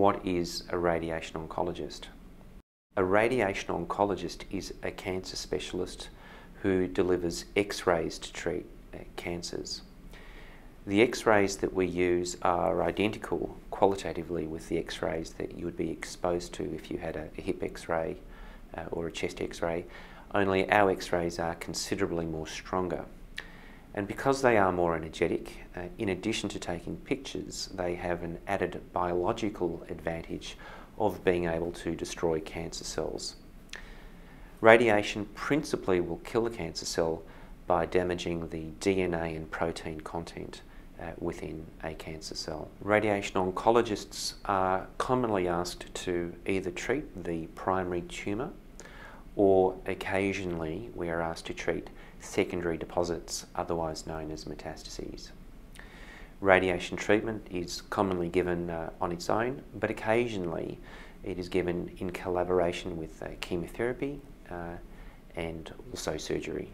what is a radiation oncologist? A radiation oncologist is a cancer specialist who delivers x-rays to treat uh, cancers. The x-rays that we use are identical qualitatively with the x-rays that you would be exposed to if you had a, hip x-ray uh, or a chest x-ray, only our x-rays are considerably more stronger. And because they are more energetic, uh, in addition to taking pictures, they have an added biological advantage of being able to destroy cancer cells. Radiation principally will kill the cancer cell by damaging the DNA and protein content uh, within a cancer cell. Radiation oncologists are commonly asked to either treat the primary tumour or occasionally we are asked to treat secondary deposits, otherwise known as metastases. Radiation treatment is commonly given uh, on its own, but occasionally it is given in collaboration with uh, chemotherapy uh, and also surgery.